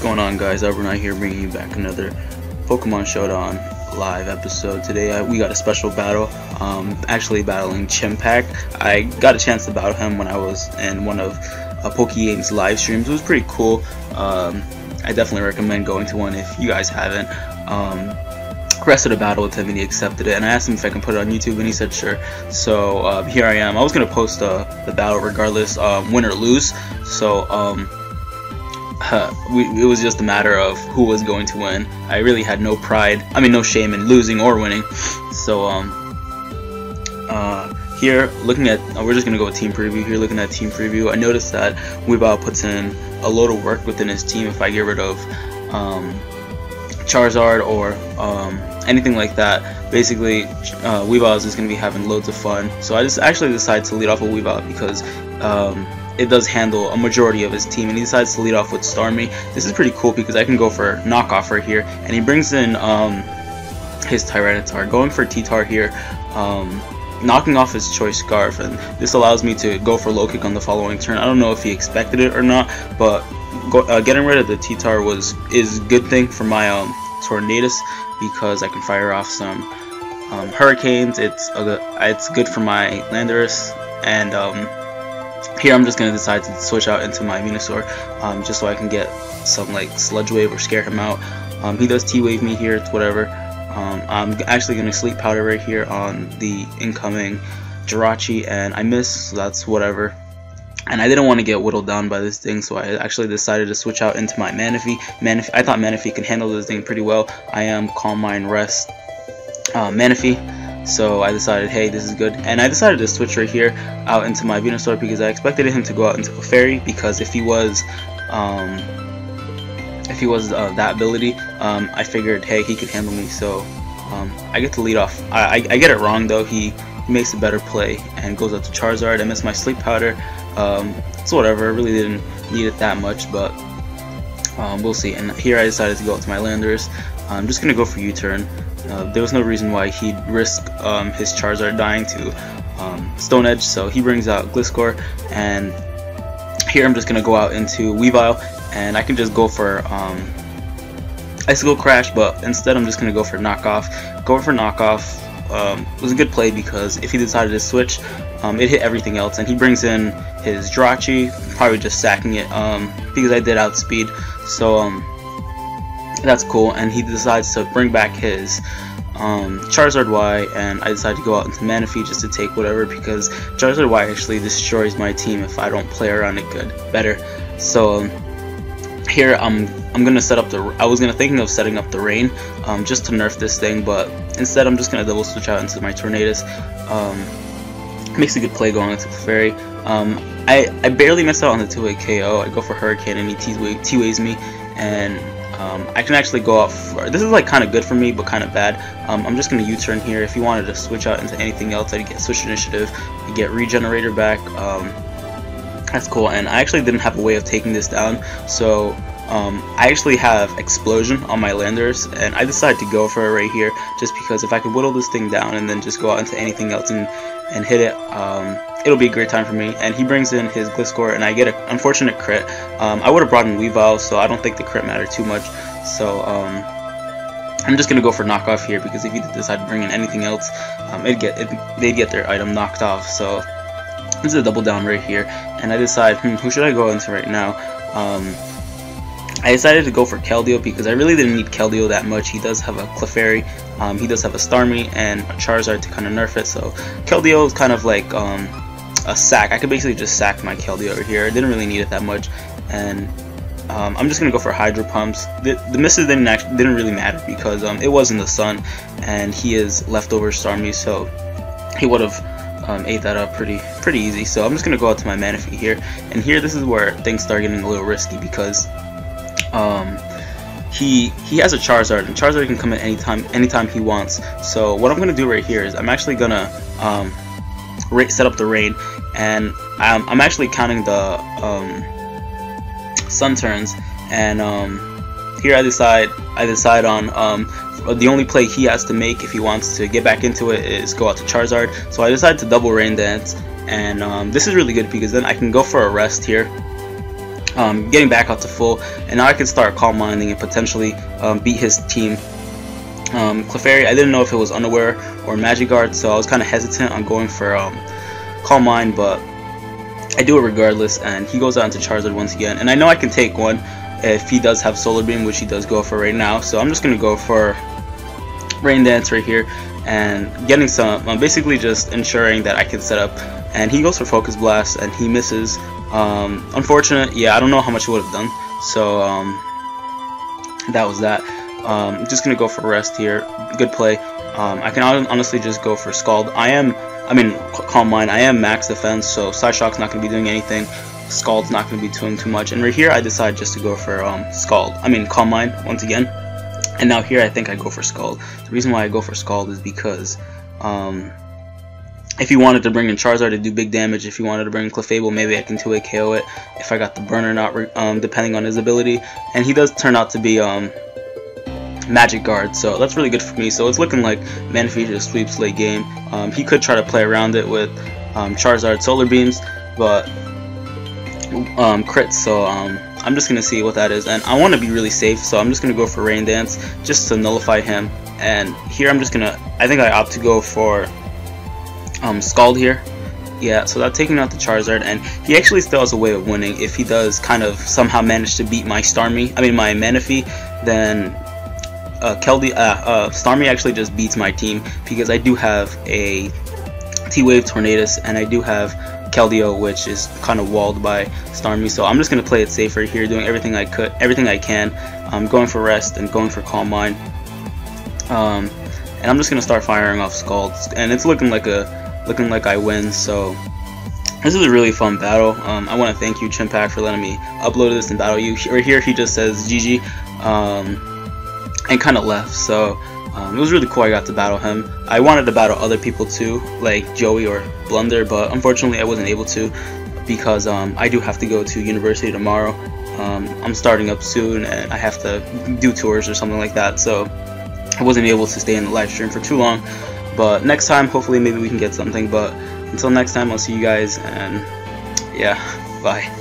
going on guys, Arbor here bringing you back another Pokemon Showdown live episode. Today uh, we got a special battle, um, actually battling Chimpact. I got a chance to battle him when I was in one of uh, PokeGame's live streams. It was pretty cool. Um, I definitely recommend going to one if you guys haven't. Um, rest of the battle with him and he accepted it and I asked him if I can put it on YouTube and he said sure so uh, here I am I was gonna post uh, the battle regardless um, win or lose so um, we, it was just a matter of who was going to win. I really had no pride, I mean no shame in losing or winning. So um, uh, here, looking at, uh, we're just going to go with team preview here, looking at team preview, I noticed that Weavile puts in a load of work within his team if I get rid of um, Charizard or um, anything like that. Basically, uh, Weavile is just going to be having loads of fun. So I just actually decided to lead off with Weavile because um, it does handle a majority of his team and he decides to lead off with Starmie. This is pretty cool because I can go for knockoff right here and he brings in um, his Tyranitar. Going for T-Tar here, um, knocking off his choice Scarf and this allows me to go for low kick on the following turn. I don't know if he expected it or not, but go, uh, getting rid of the T-Tar was is a good thing for my um, Tornadus because I can fire off some um, Hurricanes. It's a, it's good for my Landorus and um, here I'm just going to decide to switch out into my Venusaur um, just so I can get some like Sludge Wave or scare him out. Um, he does T-Wave me here, it's whatever. Um, I'm actually going to Sleep Powder right here on the incoming Jirachi and I miss, so that's whatever. And I didn't want to get whittled down by this thing, so I actually decided to switch out into my Manaphy. Manaphy I thought Manaphy can handle this thing pretty well. I am Calm Mind Rest uh, Manaphy. So I decided, hey, this is good. And I decided to switch right here out into my Venusaur because I expected him to go out into a Fairy because if he was, um, if he was uh, that ability, um, I figured, hey, he could handle me. So um, I get to lead off. I, I, I, get it wrong though. He, makes a better play and goes out to Charizard. I miss my Sleep Powder. Um, so whatever. I really didn't need it that much, but um, we'll see. And here I decided to go out to my Landorus. I'm just gonna go for U-turn. Uh, there was no reason why he'd risk um, his Charizard dying to um, Stone Edge, so he brings out Gliscor, and here I'm just to go out into Weavile, and I can just go for um, Icicle Crash, but instead I'm just to go for Knockoff. Going for Knockoff um, was a good play because if he decided to switch, um, it hit everything else, and he brings in his Jirachi, probably just sacking it um, because I did outspeed, so um, that's cool. And he decides to bring back his um, Charizard Y and I decide to go out into Manaphy just to take whatever because Charizard Y actually destroys my team if I don't play around it good better. So um, here I'm I'm gonna set up the I was gonna thinking of setting up the rain um, just to nerf this thing but instead I'm just gonna double switch out into my Tornadus um, makes a good play going into the Fairy. Um, I, I barely miss out on the two-way KO I go for Hurricane and he T-waves me. And um, I can actually go off. For, this is like kind of good for me, but kind of bad. Um, I'm just going to U-turn here. If you wanted to switch out into anything else, I'd get Switch Initiative. You get Regenerator back. Um, that's cool. And I actually didn't have a way of taking this down, so um, I actually have Explosion on my Landorus, and I decided to go for it right here, just because if I could whittle this thing down and then just go out into anything else and, and hit it, um, it'll be a great time for me. And he brings in his Gliscor, and I get an unfortunate crit. Um, I would have brought in Weavile, so I don't think the crit mattered too much. So um, I'm just gonna go for knockoff here because if he decide to bring in anything else, um, it'd get it, they'd get their item knocked off. So this is a double down right here, and I decide, hmm, who should I go into right now? Um, I decided to go for Keldeo because I really didn't need Keldeo that much. He does have a Clefairy, um, he does have a Starmie, and a Charizard to kind of nerf it. So Keldeo is kind of like um, a sack. I could basically just sack my Keldeo over here. I didn't really need it that much, and um, I'm just gonna go for Hydro Pumps. The, the misses didn't actually, didn't really matter because um, it was in the sun, and he is leftover Starmie, so he would have um, ate that up pretty pretty easy. So I'm just gonna go out to my Manaphy here, and here this is where things start getting a little risky because um, he he has a Charizard, and Charizard can come in anytime anytime he wants. So what I'm gonna do right here is I'm actually gonna um, set up the rain, and I'm, I'm actually counting the um, sun turns, and um, here I decide I decide on um, the only play he has to make if he wants to get back into it is go out to Charizard. So I decide to double rain dance, and um, this is really good because then I can go for a rest here. Um, getting back out to full, and now I can start calm minding and potentially um, beat his team. Um, Clefairy, I didn't know if it was Unaware or Magic Guard, so I was kind of hesitant on going for um, Calm Mind, but I do it regardless, and he goes out into Charizard once again, and I know I can take one if he does have Solar Beam, which he does go for right now, so I'm just going to go for Rain Dance right here, and getting some, I'm basically just ensuring that I can set up, and he goes for Focus Blast, and he misses, um, unfortunate, yeah, I don't know how much it would have done, so um, that was that. Um, just gonna go for rest here. Good play. Um, I can honestly just go for Scald. I am, I mean, Calm Mind. I am max defense, so Psyshock's not gonna be doing anything. Scald's not gonna be doing too much. And right here, I decide just to go for um, Scald. I mean, Calm Mind once again. And now here, I think I go for Scald. The reason why I go for Scald is because um, if he wanted to bring in Charizard to do big damage, if he wanted to bring in Clefable, maybe I can 2-way KO it if I got the burner not, um, depending on his ability. And he does turn out to be um, Magic Guard, so that's really good for me. So it's looking like Manaphy sweeps late game. Um, he could try to play around it with um, Charizard Solar Beams, but um, crits, so um, I'm just going to see what that is. And I want to be really safe, so I'm just going to go for Rain Dance just to nullify him. And here I'm just going to, I think I opt to go for um, Scald here. Yeah, so that's taking out the Charizard, and he actually still has a way of winning. If he does kind of somehow manage to beat my Starmie, I mean my Manaphy, then uh, Keldy, uh, uh, Starmie actually just beats my team because I do have a T-Wave Tornadus, and I do have Keldeo, which is kind of walled by Starmie. So I'm just gonna play it safer here, doing everything I could, everything I can. I'm going for rest and going for Calm Mind. Um, and I'm just gonna start firing off Scalds, and it's looking like a looking like I win, so this is a really fun battle. Um, I want to thank you, Chimpact, for letting me upload this and battle you. Right here, he just says GG, um, and kind of left, so um, it was really cool I got to battle him. I wanted to battle other people too, like Joey or Blunder, but unfortunately I wasn't able to because um, I do have to go to university tomorrow. Um, I'm starting up soon and I have to do tours or something like that, so I wasn't able to stay in the live stream for too long. But next time, hopefully, maybe we can get something. But until next time, I'll see you guys, and yeah, bye.